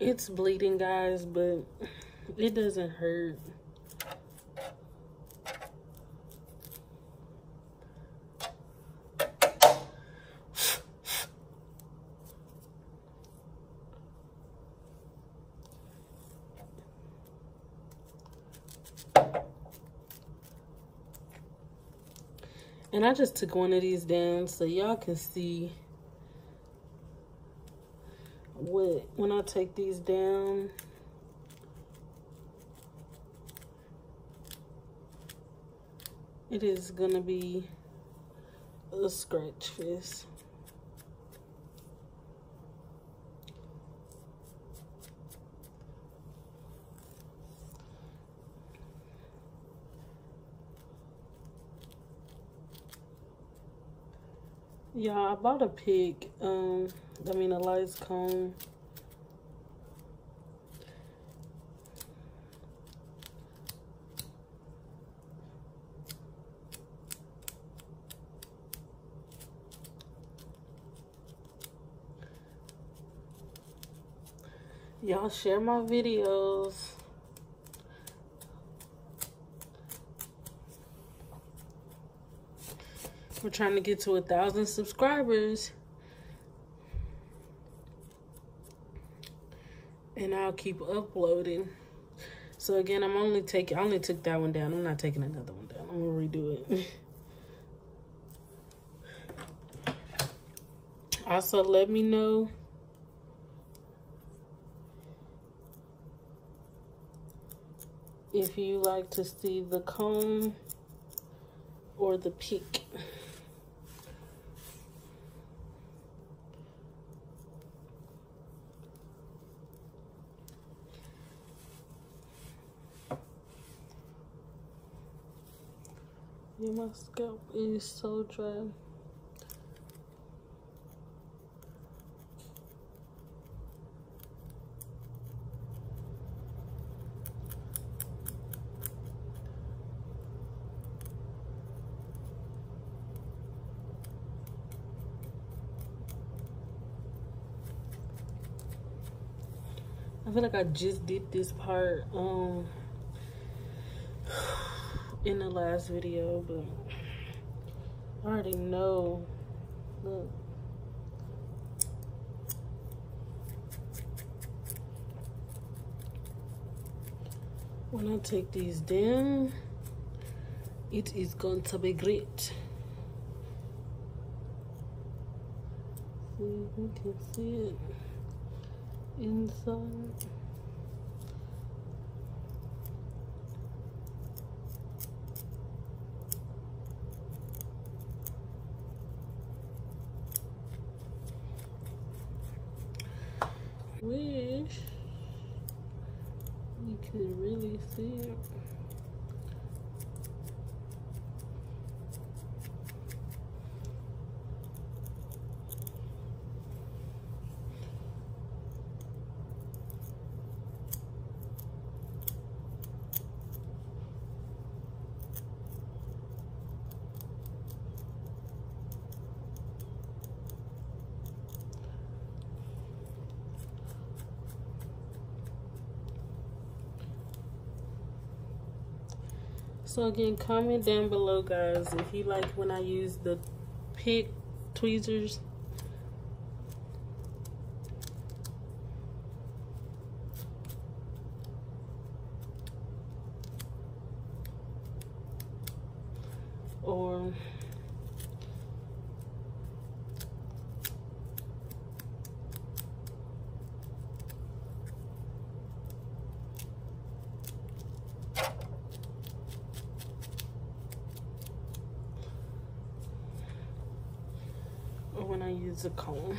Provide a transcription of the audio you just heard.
It's bleeding, guys, but it doesn't hurt. And I just took one of these down so y'all can see when I take these down. It is gonna be a scratch fest. Yeah, I bought a pig. Um, I mean a lice comb. Y'all share my videos. We're trying to get to a thousand subscribers. And I'll keep uploading. So again, I'm only taking, I only took that one down. I'm not taking another one down. I'm gonna redo it. also, let me know if you like to see the comb or the peak. Yeah, my scalp is so dry. I feel like I just did this part um in the last video, but I already know. Look. When I take these down, it is going to be great. See if you can see it inside. Wish you could really see it. So again, comment down below, guys, if you like when I use the pick tweezers. Or or when I use a comb.